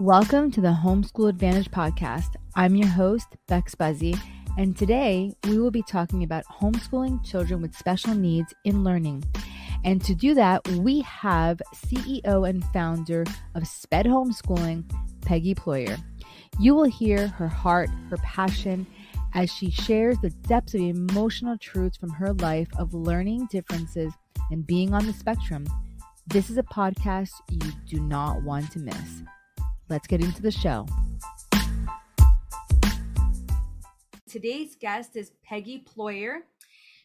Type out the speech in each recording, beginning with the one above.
Welcome to the Homeschool Advantage podcast. I'm your host, Bex Buzzy, and today we will be talking about homeschooling children with special needs in learning. And to do that, we have CEO and founder of SPED Homeschooling, Peggy Ployer. You will hear her heart, her passion, as she shares the depths of emotional truths from her life of learning differences and being on the spectrum. This is a podcast you do not want to miss. Let's get into the show. Today's guest is Peggy Ployer.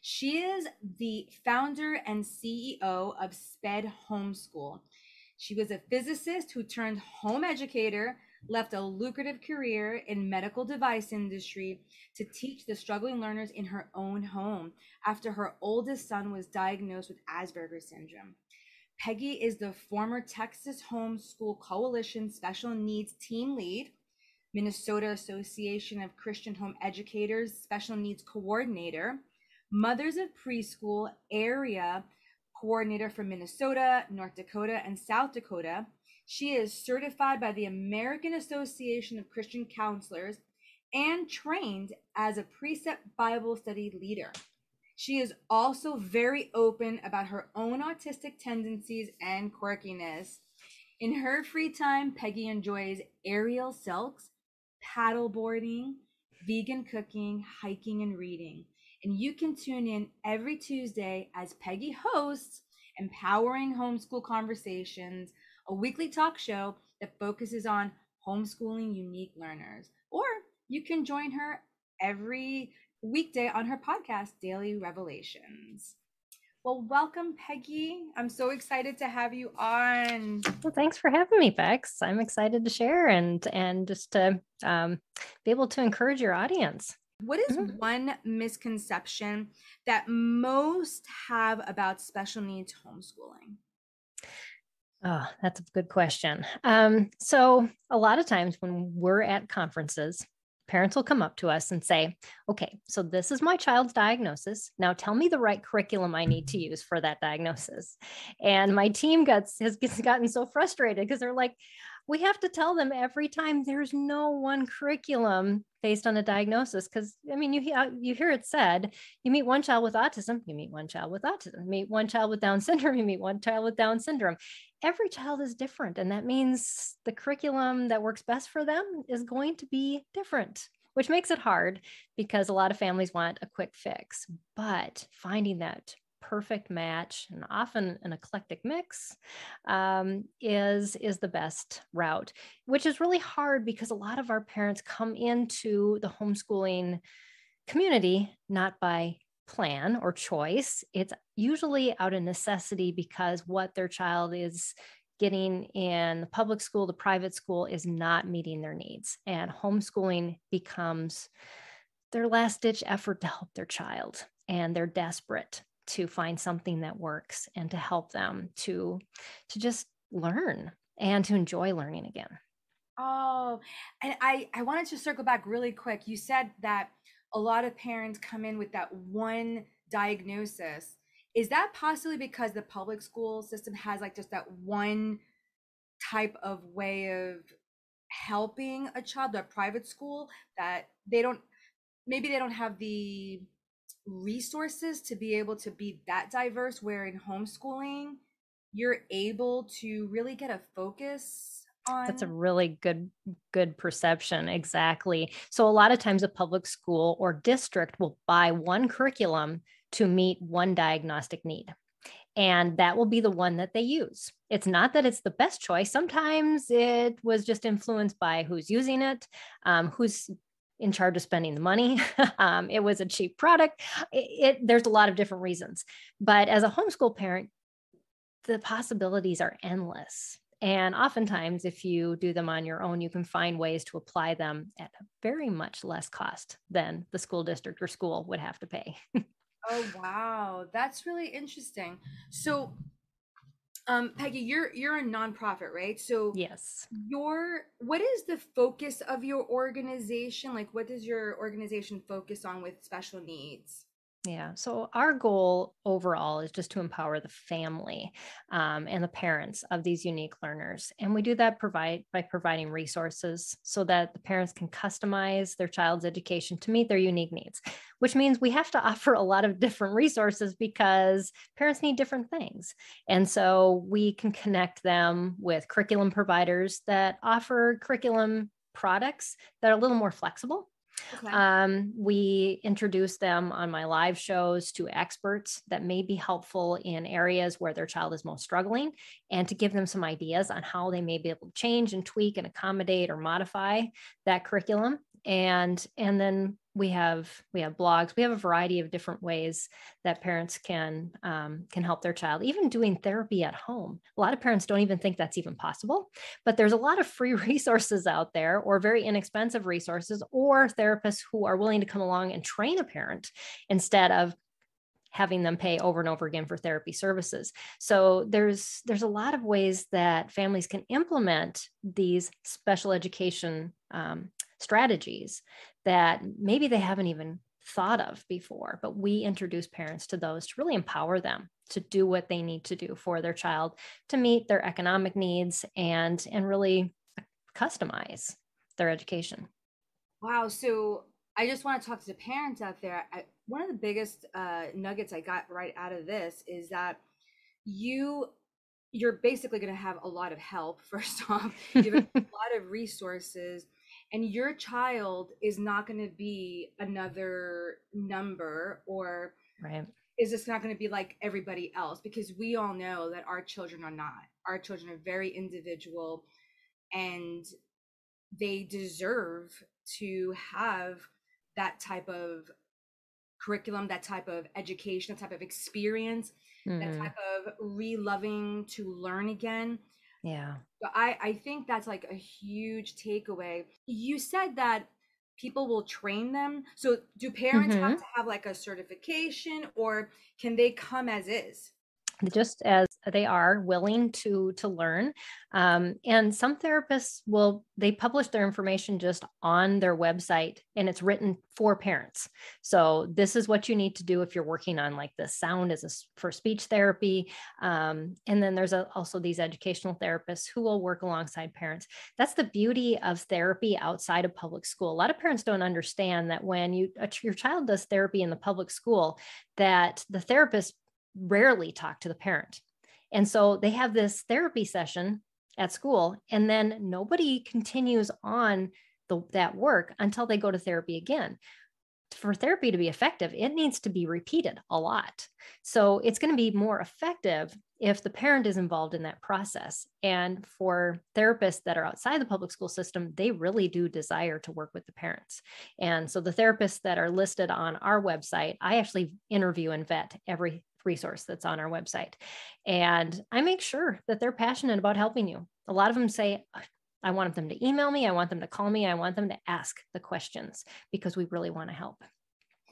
She is the founder and CEO of SPED Homeschool. She was a physicist who turned home educator, left a lucrative career in medical device industry to teach the struggling learners in her own home after her oldest son was diagnosed with Asperger's syndrome. Peggy is the former Texas Homeschool Coalition Special Needs Team Lead, Minnesota Association of Christian Home Educators Special Needs Coordinator, Mothers of Preschool Area Coordinator for Minnesota, North Dakota, and South Dakota. She is certified by the American Association of Christian Counselors and trained as a precept Bible study leader. She is also very open about her own autistic tendencies and quirkiness. In her free time, Peggy enjoys aerial silks, paddleboarding, vegan cooking, hiking, and reading. And you can tune in every Tuesday as Peggy hosts Empowering Homeschool Conversations, a weekly talk show that focuses on homeschooling unique learners. Or you can join her every weekday on her podcast, Daily Revelations. Well, welcome, Peggy. I'm so excited to have you on. Well, thanks for having me, Bex. I'm excited to share and and just to um, be able to encourage your audience. What is mm-hmm. one misconception that most have about special needs homeschooling? Oh, that's a good question. Um, so, a lot of times when we're at conferences, parents will come up to us and say, okay, so this is my child's diagnosis. Now tell me the right curriculum I need to mm-hmm. use for that diagnosis. And my team gets, has gotten so frustrated because they're like, we have to tell them every time there's no one curriculum based on a diagnosis because i mean you, uh, you hear it said you meet one child with autism you meet one child with autism you meet one child with down syndrome you meet one child with down syndrome every child is different and that means the curriculum that works best for them is going to be different which makes it hard because a lot of families want a quick fix but finding that perfect match and often an eclectic mix um, is is the best route which is really hard because a lot of our parents come into the homeschooling community not by plan or choice. It's usually out of necessity because what their child is getting in the public school the private school is not meeting their needs. And homeschooling becomes their last ditch effort to help their child. And they're desperate to find something that works and to help them to to just learn and to enjoy learning again. Oh and i i wanted to circle back really quick. You said that a lot of parents come in with that one diagnosis is that possibly because the public school system has like just that one type of way of helping a child the private school that they don't maybe they don't have the resources to be able to be that diverse where in homeschooling you're able to really get a focus on that's a really good good perception exactly. So a lot of times a public school or district will buy one curriculum to meet one diagnostic need and that will be the one that they use. It's not that it's the best choice. Sometimes it was just influenced by who's using it, um, who's in charge of spending the money. um, it was a cheap product. It, it, there's a lot of different reasons. But as a homeschool parent, the possibilities are endless. And oftentimes, if you do them on your own, you can find ways to apply them at very much less cost than the school district or school would have to pay. oh, wow. That's really interesting. So, um, Peggy, you're you're a nonprofit, right? So yes, your what is the focus of your organization? Like, what does your organization focus on with special needs? Yeah. So our goal overall is just to empower the family um, and the parents of these unique learners, and we do that provide by providing resources so that the parents can customize their child's education to meet their unique needs. Which means we have to offer a lot of different resources because parents need different things, and so we can connect them with curriculum providers that offer curriculum products that are a little more flexible Okay. Um, we introduce them on my live shows to experts that may be helpful in areas where their child is most struggling and to give them some ideas on how they may be able to change and tweak and accommodate or modify that curriculum and and then we have we have blogs. We have a variety of different ways that parents can um, can help their child even doing therapy at home. A lot of parents don't even think that's even possible but there's a lot of free resources out there or very inexpensive resources or therapists who are willing to come along and train a parent instead of having them pay over and over again for therapy services. So there's there's a lot of ways that families can implement these special education um, strategies that maybe they haven't even thought of before but we introduce parents to those to really empower them to do what they need to do for their child to meet their economic needs and and really customize their education. Wow. So i just want to talk to the parents out there. I, one of the biggest uh, nuggets i got right out of this is that you you're basically going to have a lot of help first off. You have a lot of resources and your child is not going to be another number or right is this not going to be like everybody else because we all know that our children are not our children are very individual and they deserve to have that type of curriculum that type of education that type of experience mm-hmm. that type of re-loving to learn again yeah. But I, I think that's like a huge takeaway. You said that people will train them. So do parents mm-hmm. have to have like a certification or can they come as is? Just as they are willing to to learn. Um, and some therapists will they publish their information just on their website and it's written for parents. So this is what you need to do if you're working on like the sound as a, for speech therapy. Um, and then there's a, also these educational therapists who will work alongside parents. That's the beauty of therapy outside of public school. A lot of parents don't understand that when you your child does therapy in the public school that the therapist rarely talk to the parent. And so they have this therapy session at school, and then nobody continues on the, that work until they go to therapy again. For therapy to be effective, it needs to be repeated a lot. So it's going to be more effective if the parent is involved in that process. And for therapists that are outside the public school system, they really do desire to work with the parents. And so the therapists that are listed on our website, I actually interview and vet every resource that's on our website. And I make sure that they're passionate about helping you. A lot of them say, I want them to email me, I want them to call me, I want them to ask the questions because we really want to help.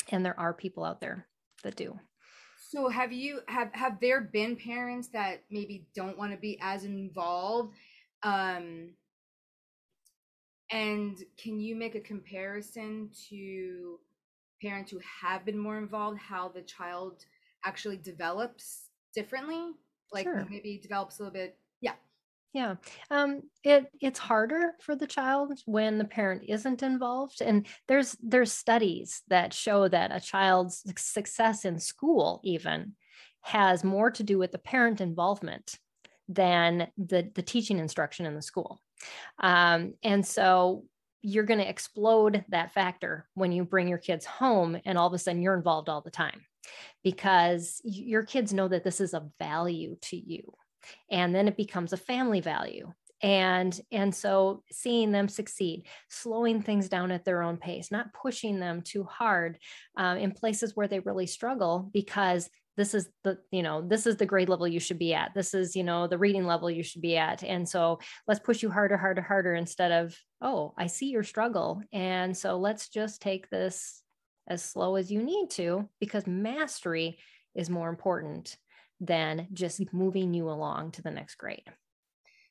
And there are people out there that do. So have you have have there been parents that maybe don't want to be as involved um and can you make a comparison to parents who have been more involved how the child actually develops differently like sure. maybe develops a little bit yeah. Yeah um it it's harder for the child when the parent isn't involved and there's there's studies that show that a child's success in school even has more to do with the parent involvement than the the teaching instruction in the school. Um, and so you're going to explode that factor when you bring your kids home and all of a sudden you're involved all the time because your kids know that this is a value to you and then it becomes a family value and and so seeing them succeed slowing things down at their own pace not pushing them too hard um, in places where they really struggle because this is the you know this is the grade level you should be at. This is you know the reading level you should be at. And so let's push you harder harder harder instead of oh i see your struggle. And so let's just take this as slow as you need to because mastery is more important than just moving you along to the next grade.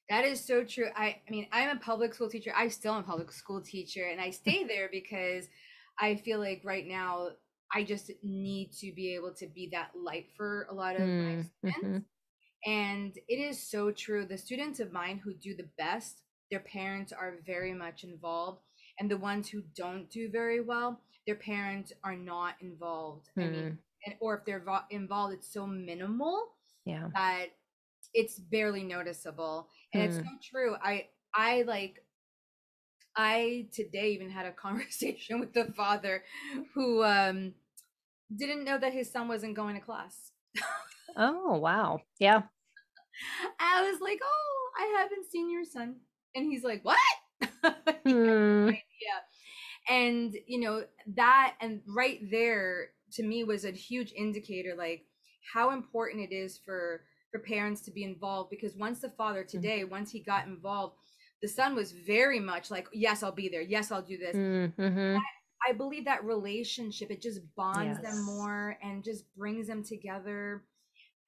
That is so true. I, I mean, I'm a public school teacher. I still am a public school teacher, and I stay there because I feel like right now I just need to be able to be that light for a lot of mm, my students. Mm-hmm. And it is so true. The students of mine who do the best, their parents are very much involved. And the ones who don't do very well, their parents are not involved. Mm. I mean, and, or if they're vo- involved, it's so minimal yeah. that it's barely noticeable. And mm. it's hmm. so true. I I like I today even had a conversation with the father who um didn't know that his son wasn't going to class. oh, wow. Yeah. I was like, "Oh, I haven't seen your son." And he's like, "What?" Yeah. And, you know, that and right there to me was a huge indicator like how important it is for for parents to be involved because once the father mm. today, mm-hmm. once he got involved, the son was very much like, yes, I'll be there. Yes, I'll do this. Mm-hmm. I, I, believe that relationship, it just bonds yes. them more and just brings them together.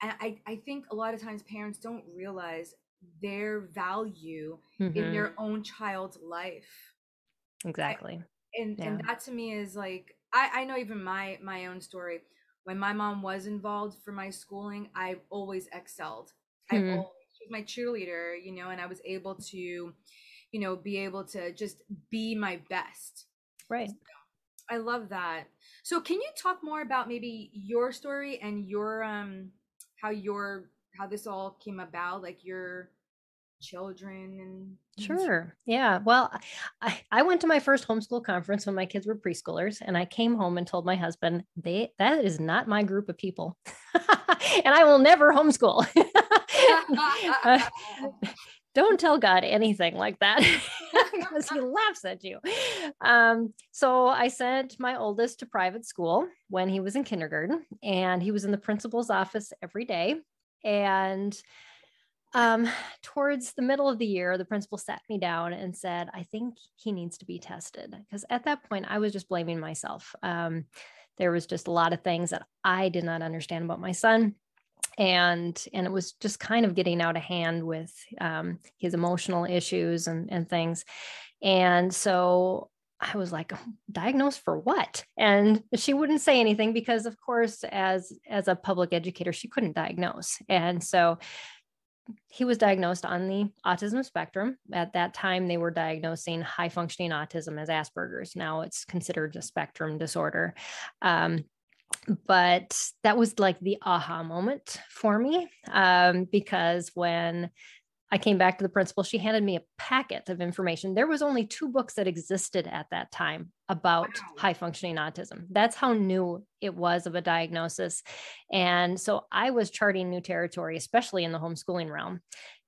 And I, I think a lot of times parents don't realize their value mm-hmm. in their own child's life. Exactly. I, and yeah. and that to me is like I, I know even my my own story. When my mom was involved for my schooling, I always excelled. Mm-hmm. I always she was my cheerleader, you know, and I was able to, you know, be able to just be my best. Right. So I love that. So can you talk more about maybe your story and your um how your how this all came about, like your children and Sure. Yeah. Well, I, I went to my first homeschool conference when my kids were preschoolers, and I came home and told my husband, they that is not my group of people. and I will never homeschool. uh, don't tell God anything like that because he laughs at you. Um, so I sent my oldest to private school when he was in kindergarten, and he was in the principal's office every day. And um, towards the middle of the year, the principal sat me down and said, I think he needs to be tested. Because at that point, I was just blaming myself. Um, there was just a lot of things that I did not understand about my son. And and it was just kind of getting out of hand with um, his emotional issues and, and things. And so I was like, diagnosed for what? And she wouldn't say anything because, of course, as as a public educator, she couldn't diagnose. And so he was diagnosed on the autism spectrum. At that time, they were diagnosing high functioning autism as Asperger's. Now it's considered a spectrum disorder. Um, but that was like the aha moment for me um, because when I came back to the principal. She handed me a packet of information. There was only two books that existed at that time about wow. high functioning autism. That's how new it was of a diagnosis. And so I was charting new territory, especially in the homeschooling realm.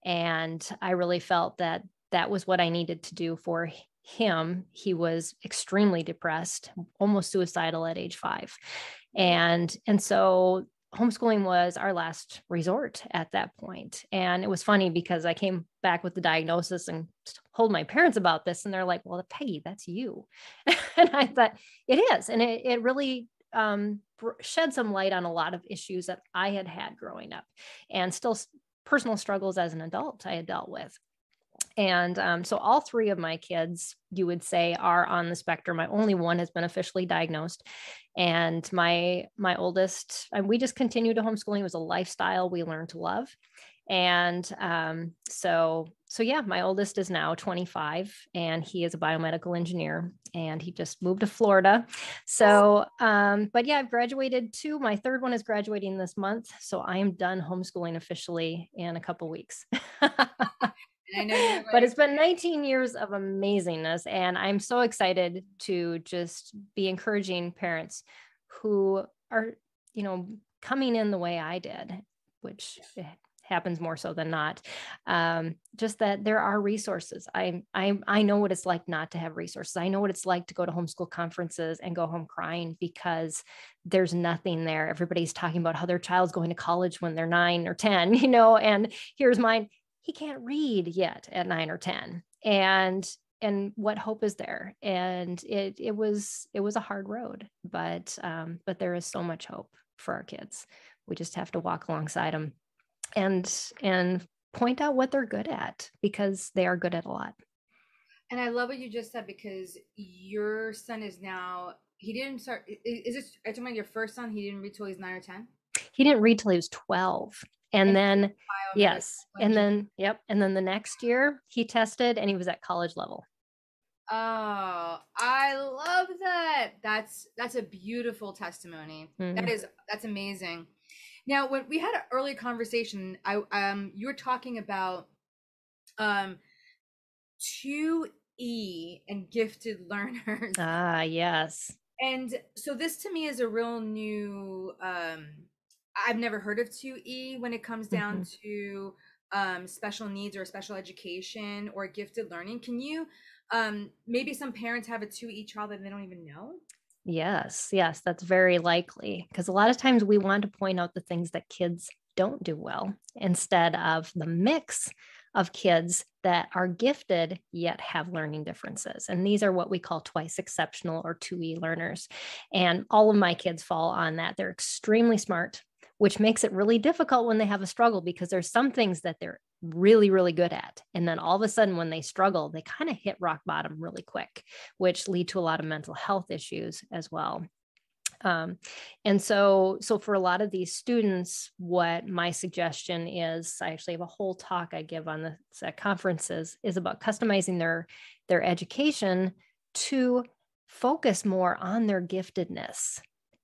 And I really felt that that was what I needed to do for him. He was extremely depressed, almost suicidal at age 5. And and so homeschooling was our last resort at that point. And it was funny because I came back with the diagnosis and told my parents about this, and they're like, Well, Peggy, that's you. and I thought, It is. And it, it really um, shed some light on a lot of issues that I had had growing up and still personal struggles as an adult I had dealt with. And um, so all three of my kids, you would say, are on the spectrum. My only one has been officially diagnosed. And my my oldest, and we just continue to homeschooling. It was a lifestyle we learned to love. And um, so so yeah, my oldest is now 25 and he is a biomedical engineer and he just moved to Florida. So um, but yeah, I've graduated too. My third one is graduating this month. So I am done homeschooling officially in a couple weeks. but it's been 19 years of amazingness. And I'm so excited to just be encouraging parents who are, you know, coming in the way I did, which happens more so than not. Um, just that there are resources. I, I I know what it's like not to have resources. I know what it's like to go to homeschool conferences and go home crying because there's nothing there. Everybody's talking about how their child's going to college when they're nine or 10, you know, and here's mine he can't read yet at nine or 10. And and what hope is there and it it was it was a hard road but um but there is so much hope for our kids we just have to walk alongside them and and point out what they're good at because they are good at a lot and i love what you just said because your son is now he didn't start. Is this? You talking about your first son? He didn't read till he's nine or ten. He didn't read till he was twelve, and, and then yes, and then yep, and then the next year he tested and he was at college level. Oh, I love that. That's that's a beautiful testimony. Mm-hmm. That is that's amazing. Now, when we had an early conversation, I um you were talking about um 2E and gifted learners. Ah, yes. And so this to me is a real new um I've never heard of 2E when it comes down mm-hmm. to um special needs or special education or gifted learning. Can you um maybe some parents have a 2E child that they don't even know? Yes, yes, that's very likely because a lot of times we want to point out the things that kids don't do well instead of the mix of kids that are gifted yet have learning differences. And these are what we call twice exceptional or 2E learners. And all of my kids fall on that. They're extremely smart, which makes it really difficult when they have a struggle because there's some things that they're really, really good at. And then all of a sudden, when they struggle, they kind of hit rock bottom really quick, which lead to a lot of mental health issues as well. Um, and so, so for a lot of these students, what my suggestion is, I actually have a whole talk I give on the at conferences is about customizing their their education to focus more on their giftedness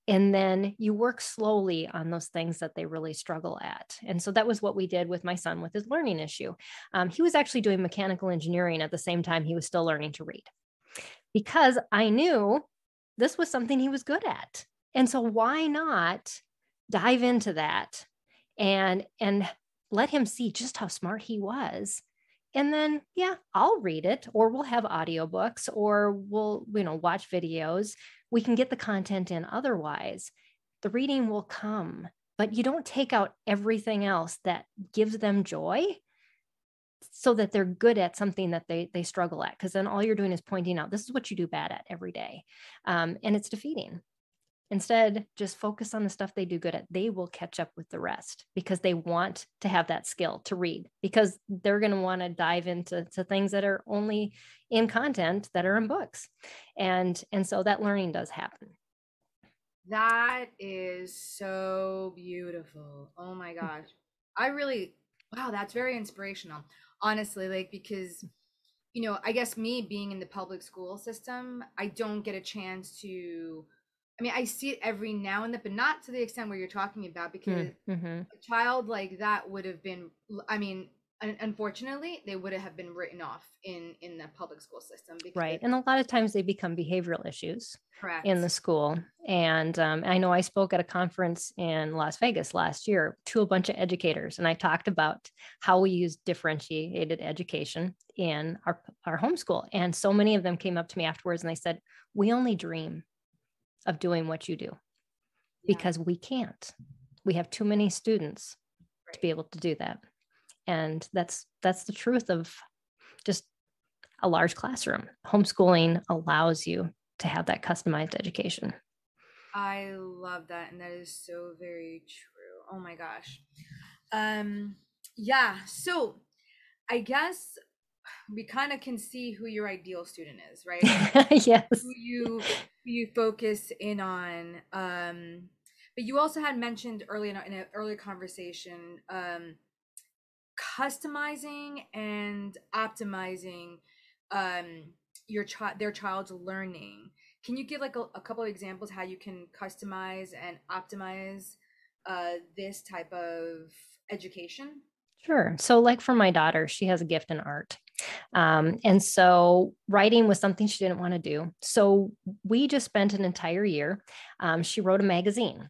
and then you work slowly on those things that they really struggle at and so that was what we did with my son with his learning issue. Um, he was actually doing mechanical engineering at the same time he was still learning to read because i knew this was something he was good at and so why not dive into that and and let him see just how smart he was and then yeah i'll read it or we'll have audiobooks or we'll you know watch videos we can get the content in otherwise the reading will come but you don't take out everything else that gives them joy so that they're good at something that they they struggle at because then all you're doing is pointing out this is what you do bad at every day um, and it's defeating Instead, just focus on the stuff they do good at. They will catch up with the rest because they want to have that skill to read because they're going to want to dive into to things that are only in content that are in books. And and so that learning does happen. That is so beautiful. Oh my gosh. I really wow, that's very inspirational. Honestly, like because you know, I guess me being in the public school system, I don't get a chance to I mean, I see it every now and then, but not to the extent where you're talking about because mm-hmm. a child like that would have been, I mean, unfortunately, they would have been written off in in the public school system. right, and a lot of times they become behavioral issues correct. in the school. And um, I know I spoke at a conference in Las Vegas last year to a bunch of educators, and I talked about how we use differentiated education in our our homeschool. And so many of them came up to me afterwards, and they said, "We only dream of doing what you do yeah. because we can't. We have too many students right. to be able to do that. And that's that's the truth of just a large classroom. Homeschooling allows you to have that customized education. I love that and that is so very true. Oh my gosh. Um yeah, so I guess we kind of can see who your ideal student is, right? yes. Who you who you focus in on. Um, but you also had mentioned early in, in an earlier conversation um, customizing and optimizing um, your child their child's learning. Can you give like a, a couple of examples how you can customize and optimize uh, this type of education? Sure. So, like for my daughter, she has a gift in art. Um, and so, writing was something she didn't want to do. So, we just spent an entire year. Um, she wrote a magazine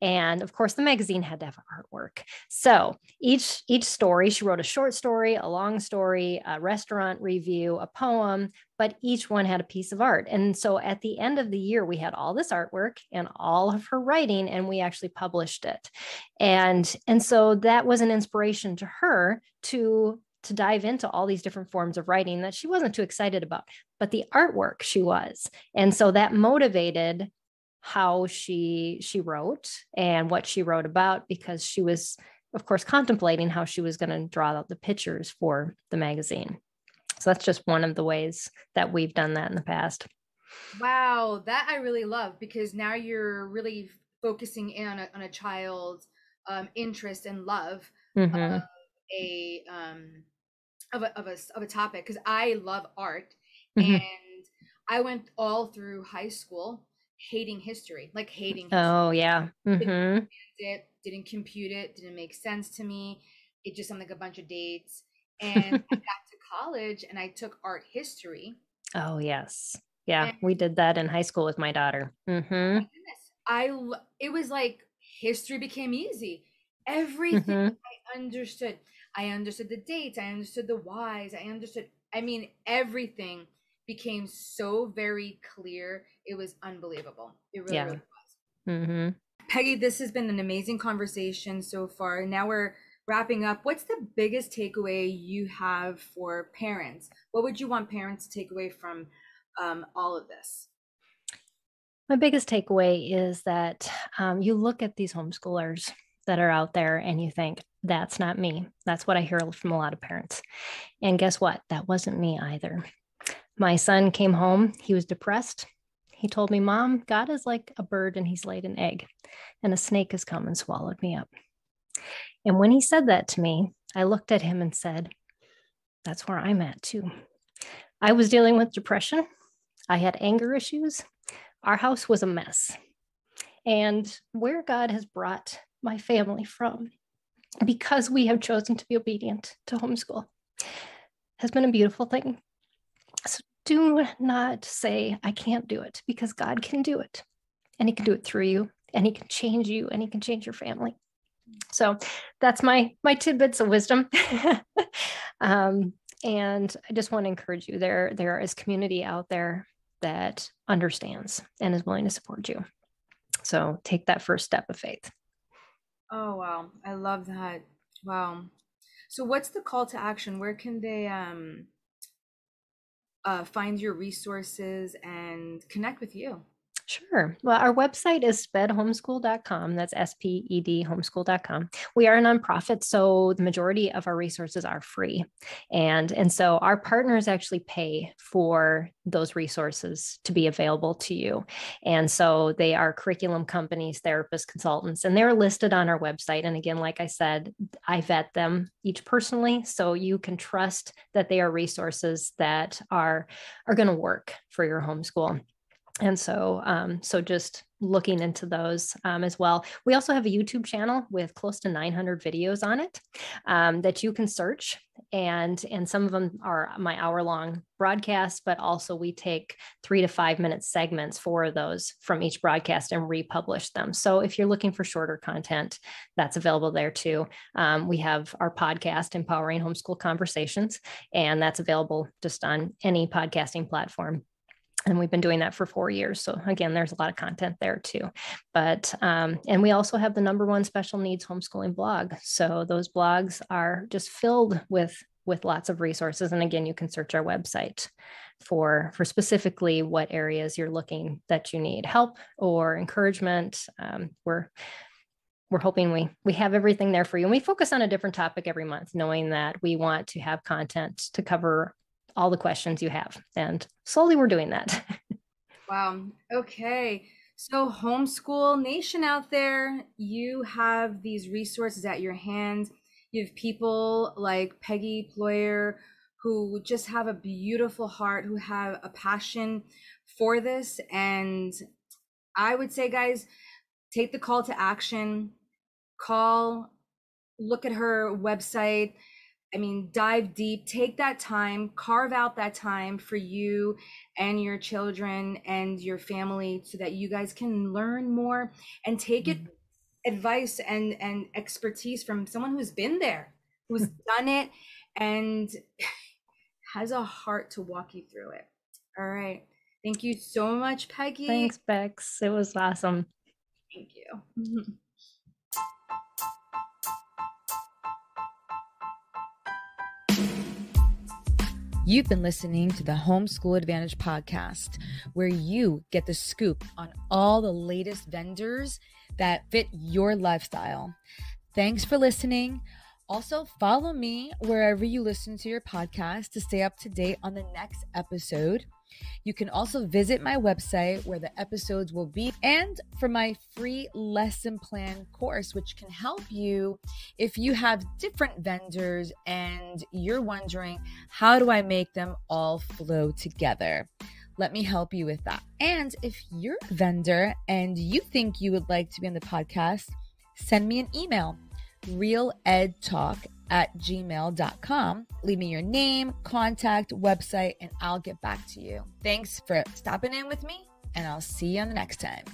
and of course the magazine had to have artwork so each each story she wrote a short story a long story a restaurant review a poem but each one had a piece of art and so at the end of the year we had all this artwork and all of her writing and we actually published it and and so that was an inspiration to her to to dive into all these different forms of writing that she wasn't too excited about but the artwork she was. And so that motivated how she she wrote and what she wrote about because she was of course contemplating how she was going to draw out the pictures for the magazine. So that's just one of the ways that we've done that in the past. Wow, that I really love because now you're really focusing in on a, on a child's um, interest and love Mm-hmm. of a um of a of a of a topic because I love art Mhm. and I went all through high school hating history, like hating history. Oh, yeah. hmm it, didn't compute it, didn't make sense to me. It just sounded like a bunch of dates. And I got to college and I took art history. Oh, yes. Yeah. And- We did that in high school with my daughter. hmm I it was like history became easy. Everything Mhm. I understood. I understood the dates. I understood the whys. I understood. I mean, everything became so very clear. It was unbelievable. It really, Yeah. really was. hmm Peggy, this has been an amazing conversation so far. Now we're wrapping up. What's the biggest takeaway you have for parents? What would you want parents to take away from um, all of this? My biggest takeaway is that um, you look at these homeschoolers that are out there and you think, that's not me. That's what I hear from a lot of parents. And guess what? That wasn't me either. My son came home, he was depressed. He told me, Mom, God is like a bird and he's laid an egg, and a snake has come and swallowed me up. And when he said that to me, I looked at him and said, That's where I'm at too. I was dealing with depression. I had anger issues. Our house was a mess. And where God has brought my family from, because we have chosen to be obedient to homeschool, has been a beautiful thing. So do not say, I can't do it, because God can do it. And He can do it through you, and He can change you, and He can change your family. So that's my my tidbits of wisdom. um, and I just want to encourage you. There there is community out there that understands and is willing to support you. So take that first step of faith. Oh wow, I love that. Wow. So what's the call to action? Where can they um uh find your resources and connect with you? Sure. Well, our website is spedhomeschool.com. That's S P E D homeschool.com. We are a nonprofit, so the majority of our resources are free. And, and so our partners actually pay for those resources to be available to you. And so they are curriculum companies, therapists, consultants, and they're listed on our website. And again, like I said, I vet them each personally, so you can trust that they are resources that are, are going to work for your homeschool and so um, so just looking into those um, as well. We also have a youtube channel with close to 900 videos on it um, that you can search. And and some of them are my hour long broadcasts but also we take three to five minute segments for those from each broadcast and republish them. So if you're looking for shorter content that's available there too. Um, we have our podcast empowering homeschool conversations and that's available just on any podcasting platform and we've been doing that for four years. So again there's a lot of content there too. But um, and we also have the number one special needs homeschooling blog. So those blogs are just filled with with lots of resources. And again you can search our website for for specifically what areas you're looking that you need help or encouragement. Um, we're we're hoping we we have everything there for you. And we focus on a different topic every month knowing that we want to have content to cover all the questions you have. And slowly we're doing that. Wow. Okay. So, homeschool nation out there, you have these resources at your hand. You have people like Peggy Ployer who just have a beautiful heart, who have a passion for this. And I would say, guys, take the call to action, call, look at her website. I mean, dive deep, take that time, carve out that time for you and your children and your family so that you guys can learn more and take it mm-hmm. advice and and expertise from someone who's been there, who's done it and has a heart to walk you through it. All right. Thank you so much, Peggy. Thanks, Bex. It was awesome. Thank you. You've been listening to the Homeschool Advantage podcast, where you get the scoop on all the latest vendors that fit your lifestyle. Thanks for listening. Also, follow me wherever you listen to your podcast to stay up to date on the next episode. You can also visit my website where the episodes will be and for my free lesson plan course, which can help you if you have different vendors and you're wondering, how do I make them all flow together? Let me help you with that. And if you're a vendor and you think you would like to be on the podcast, send me an email realedtalk at gmail.com. Leave me your name, contact, website, and I'll get back to you. Thanks for stopping in with me, and I'll see you on the next time.